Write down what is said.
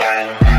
I'm